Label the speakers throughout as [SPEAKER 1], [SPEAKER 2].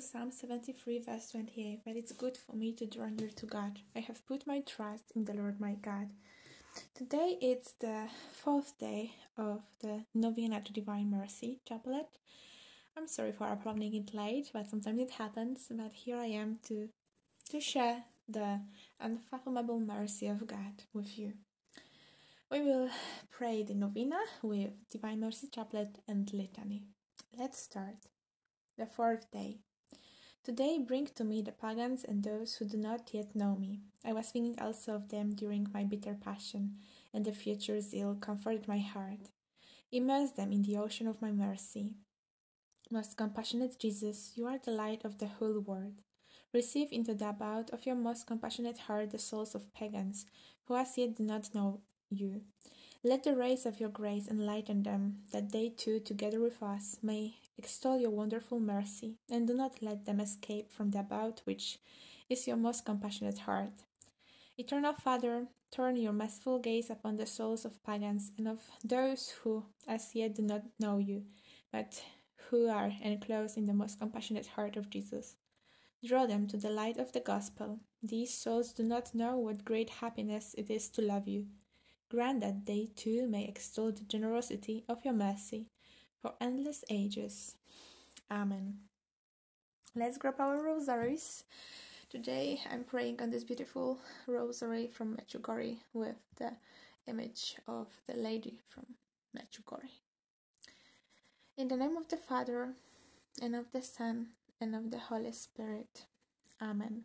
[SPEAKER 1] Psalm 73, verse 28, that it's good for me to draw near to God. I have put my trust in the Lord my God. Today it's the fourth day of the Novena to Divine Mercy Chaplet. I'm sorry for uploading it late, but sometimes it happens. But here I am to to share the unfathomable mercy of God with you. We will pray the novena with Divine Mercy Chaplet and Litany. Let's start. The fourth day. Today bring to me the pagans and those who do not yet know me. I was thinking also of them during my bitter passion, and the future zeal comforted my heart. Immerse them in the ocean of my mercy. Most compassionate Jesus, you are the light of the whole world. Receive into the abode of your most compassionate heart the souls of pagans, who as yet do not know you. Let the rays of your grace enlighten them, that they too, together with us, may extol your wonderful mercy, and do not let them escape from the abode which is your most compassionate heart. Eternal Father, turn your merciful gaze upon the souls of pagans and of those who as yet do not know you, but who are enclosed in the most compassionate heart of Jesus. Draw them to the light of the gospel. These souls do not know what great happiness it is to love you Grant that they too may extol the generosity of your mercy for endless ages. Amen. Let's grab our rosaries. Today I'm praying on this beautiful rosary from Medjugorje with the image of the lady from Medjugorje. In the name of the Father, and of the Son, and of the Holy Spirit. Amen.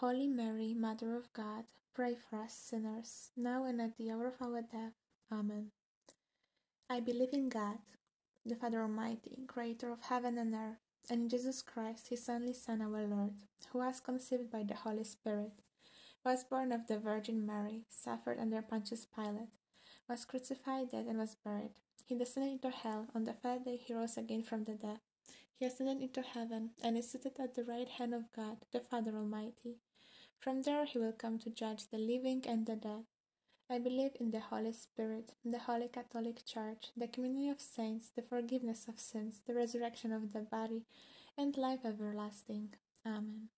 [SPEAKER 1] Holy Mary, Mother of God, pray for us sinners, now and at the hour of our death. Amen. I believe in God, the Father Almighty, creator of heaven and earth, and in Jesus Christ, his only Son, our Lord, who was conceived by the Holy Spirit, was born of the Virgin Mary, suffered under Pontius Pilate, was crucified, dead, and was buried. He descended into hell. On the third day he rose again from the dead. He ascended into heaven, and is seated at the right hand of God, the Father Almighty. From there he will come to judge the living and the dead. I believe in the Holy Spirit, the Holy Catholic Church, the communion of saints, the forgiveness of sins, the resurrection of the body, and life everlasting. Amen.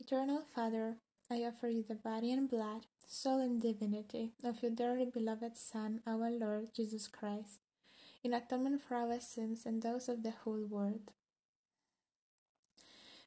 [SPEAKER 1] Eternal Father, I offer you the body and blood, soul and divinity of your dearly beloved Son, our Lord Jesus Christ, in atonement for our sins and those of the whole world.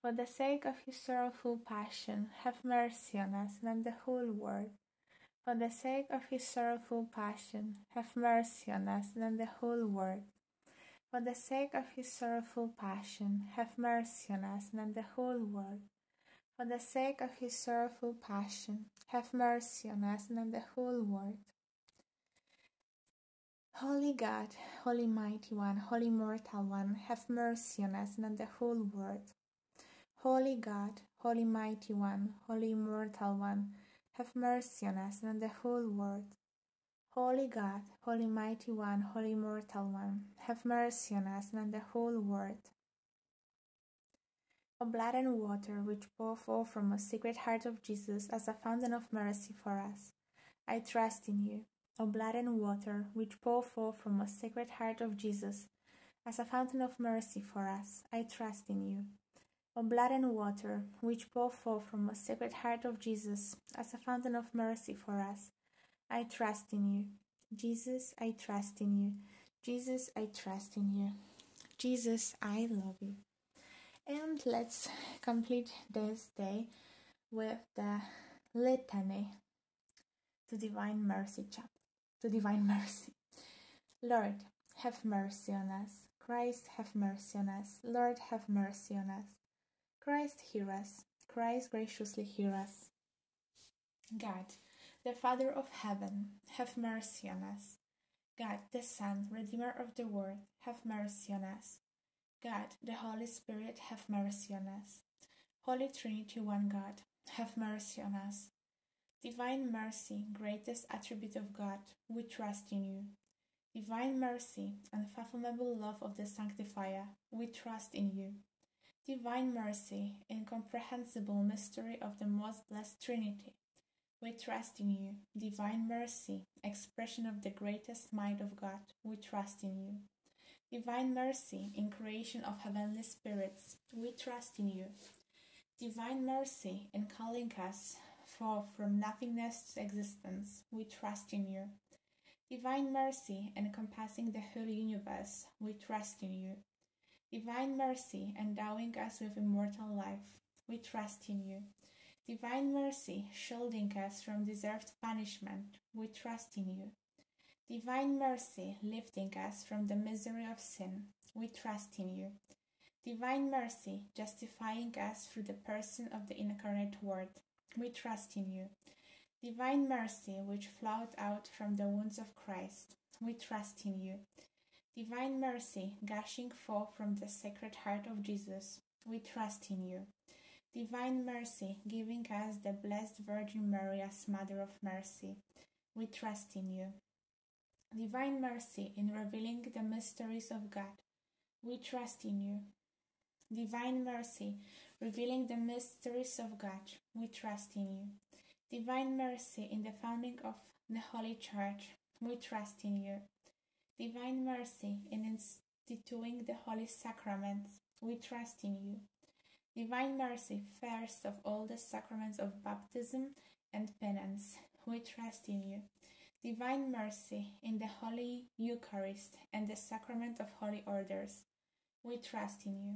[SPEAKER 1] For the sake of his sorrowful passion, have mercy on us and on the whole world. For the sake of his sorrowful passion, have mercy on us and on the whole world. For the sake of his sorrowful passion, have mercy on us and on the whole world. For the sake of his sorrowful passion, have mercy on us and on the whole world. Holy God, Holy Mighty One, Holy Mortal One, have mercy on us and on the whole world. Holy God, Holy Mighty One, Holy Immortal One, have mercy on us and on the whole world. Holy God, Holy Mighty One, Holy Immortal One, have mercy on us and on the whole world. O blood and water which pour forth from the sacred heart of Jesus as a fountain of mercy for us, I trust in you. O blood and water which pour forth from the sacred heart of Jesus as a fountain of mercy for us, I trust in you. O blood and water, which pour forth from the sacred heart of Jesus as a fountain of mercy for us, I trust in you. Jesus, I trust in you. Jesus, I trust in you. Jesus, I love you. And let's complete this day with the litany to divine mercy chapter. To divine mercy. Lord, have mercy on us. Christ, have mercy on us. Lord, have mercy on us. Christ, hear us. Christ, graciously hear us. God, the Father of heaven, have mercy on us. God, the Son, Redeemer of the world, have mercy on us. God, the Holy Spirit, have mercy on us. Holy Trinity, one God, have mercy on us. Divine mercy, greatest attribute of God, we trust in you. Divine mercy, unfathomable love of the Sanctifier, we trust in you. Divine mercy, incomprehensible mystery of the most blessed Trinity, we trust in you. Divine mercy, expression of the greatest might of God, we trust in you. Divine mercy, in creation of heavenly spirits, we trust in you. Divine mercy, in calling us forth from nothingness to existence, we trust in you. Divine mercy, encompassing the whole universe, we trust in you. Divine mercy, endowing us with immortal life, we trust in you. Divine mercy, shielding us from deserved punishment, we trust in you. Divine mercy, lifting us from the misery of sin, we trust in you. Divine mercy, justifying us through the person of the incarnate Word, we trust in you. Divine mercy, which flowed out from the wounds of Christ, we trust in you. Divine mercy, gushing forth from the Sacred Heart of Jesus, we trust in you. Divine mercy, giving us the Blessed Virgin Mary as Mother of Mercy, we trust in you divine mercy in revealing the mysteries of God. We trust in you. Divine mercy, revealing the mysteries of God. We trust in you. Divine mercy in the founding of the Holy Church. We trust in you. Divine mercy in instituting the Holy Sacraments. We trust in you. Divine mercy, first of all the sacraments of baptism and penance. We trust in you divine mercy in the Holy Eucharist and the sacrament of holy orders. We trust in you.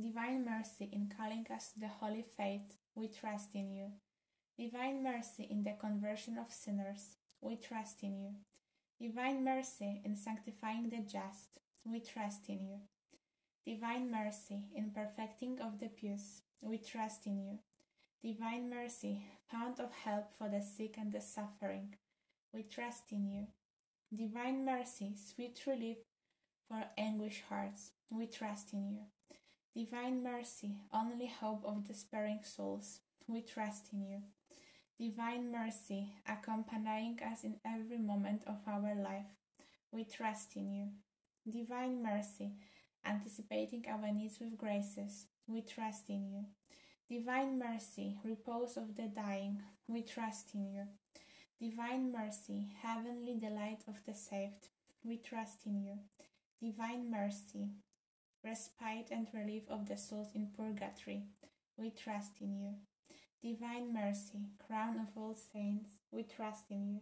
[SPEAKER 1] Divine mercy in calling us to the holy faith. We trust in you. Divine mercy in the conversion of sinners. We trust in you. Divine mercy in sanctifying the just. We trust in you. Divine mercy in perfecting of the pious. We trust in you. Divine mercy, fount of help for the sick and the suffering we trust in you. Divine mercy, sweet relief for anguished hearts, we trust in you. Divine mercy, only hope of despairing souls, we trust in you. Divine mercy, accompanying us in every moment of our life, we trust in you. Divine mercy, anticipating our needs with graces, we trust in you. Divine mercy, repose of the dying, we trust in you. Divine mercy, heavenly delight of the saved, we trust in you. Divine mercy, respite and relief of the souls in purgatory, we trust in you. Divine mercy, crown of all saints, we trust in you.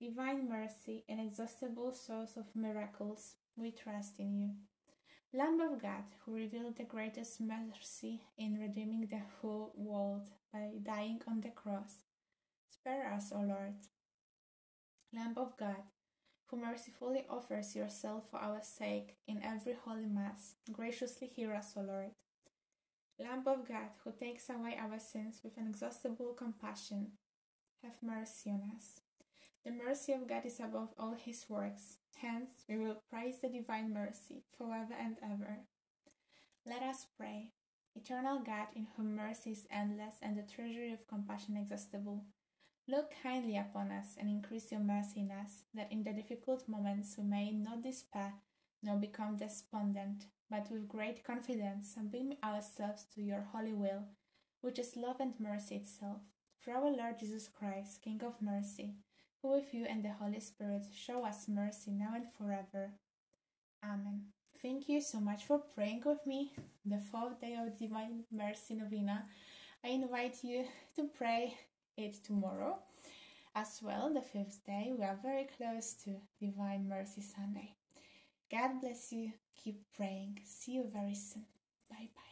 [SPEAKER 1] Divine mercy, inexhaustible source of miracles, we trust in you. Lamb of God, who revealed the greatest mercy in redeeming the whole world by dying on the cross, Spare us, O Lord. Lamb of God, who mercifully offers yourself for our sake in every holy Mass, graciously hear us, O Lord. Lamb of God, who takes away our sins with inexhaustible compassion, have mercy on us. The mercy of God is above all his works, hence we will praise the divine mercy forever and ever. Let us pray. Eternal God, in whom mercy is endless and the treasury of compassion inexhaustible, Look kindly upon us and increase your mercy in us, that in the difficult moments we may not despair nor become despondent, but with great confidence submit ourselves to your holy will, which is love and mercy itself. For our Lord Jesus Christ, King of mercy, who with you and the Holy Spirit show us mercy now and forever. Amen. Thank you so much for praying with me the fourth day of Divine Mercy Novena. I invite you to pray it tomorrow. As well, the fifth day, we are very close to Divine Mercy Sunday. God bless you. Keep praying. See you very soon. Bye bye.